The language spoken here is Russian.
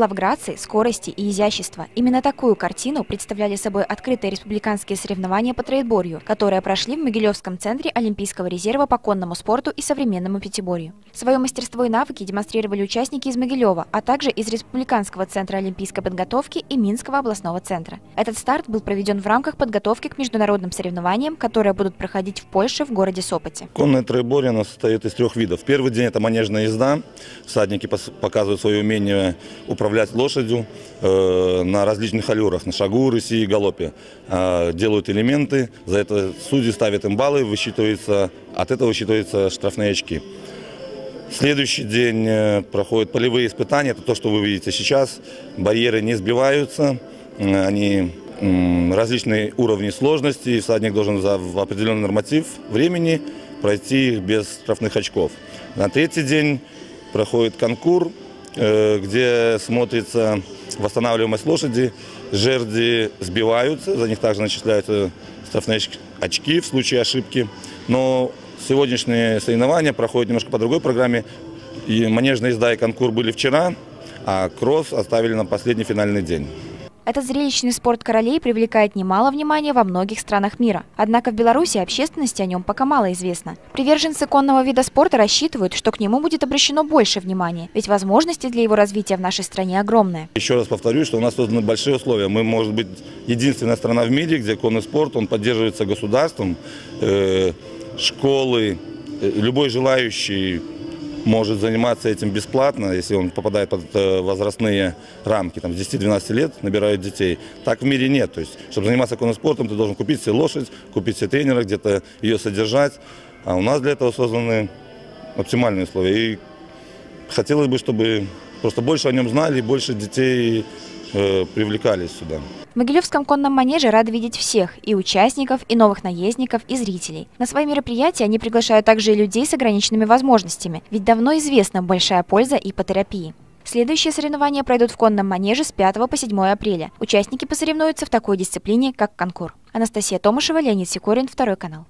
Сплав грации, скорости и изящества. Именно такую картину представляли собой открытые республиканские соревнования по трейдборью, которые прошли в Могилевском центре Олимпийского резерва по конному спорту и современному пятиборью. Свое мастерство и навыки демонстрировали участники из Могилева, а также из Республиканского центра олимпийской подготовки и Минского областного центра. Этот старт был проведен в рамках подготовки к международным соревнованиям, которые будут проходить в Польше в городе Сопоте. Конное трейдборье оно состоит из трех видов. Первый день это манежная езда. Всадники показывают свое умение управлять лошадью э, на различных аллюрах, на шагу, рыси и галопе. Э, делают элементы, за это судьи ставят им баллы, высчитывается, от этого высчитываются штрафные очки. Следующий день э, проходят полевые испытания, это то, что вы видите сейчас. Барьеры не сбиваются, э, они различные уровни сложности, всадник должен за определенный норматив времени пройти их без штрафных очков. На третий день проходит конкурс, где смотрится восстанавливаемость лошади. Жерди сбиваются, за них также начисляются штрафные очки в случае ошибки. Но сегодняшние соревнования проходят немножко по другой программе. И манежная езда и конкурс были вчера, а кросс оставили на последний финальный день. Этот зрелищный спорт королей привлекает немало внимания во многих странах мира. Однако в Беларуси общественности о нем пока мало известно. Приверженцы конного вида спорта рассчитывают, что к нему будет обращено больше внимания, ведь возможности для его развития в нашей стране огромные. Еще раз повторюсь, что у нас созданы большие условия. Мы, может быть, единственная страна в мире, где конный спорт он поддерживается государством, э, школы, э, любой желающий может заниматься этим бесплатно, если он попадает под э, возрастные рамки, там, с 10-12 лет набирают детей. Так в мире нет. То есть, чтобы заниматься конным спортом, ты должен купить себе лошадь, купить себе тренера, где-то ее содержать. А у нас для этого созданы оптимальные условия. И хотелось бы, чтобы просто больше о нем знали, больше детей привлекались сюда. В Могилевском конном манеже рады видеть всех – и участников, и новых наездников, и зрителей. На свои мероприятия они приглашают также и людей с ограниченными возможностями, ведь давно известна большая польза ипотерапии. Следующие соревнования пройдут в конном манеже с 5 по 7 апреля. Участники посоревнуются в такой дисциплине, как конкур. Анастасия Томашева, Леонид Сикорин, Второй канал.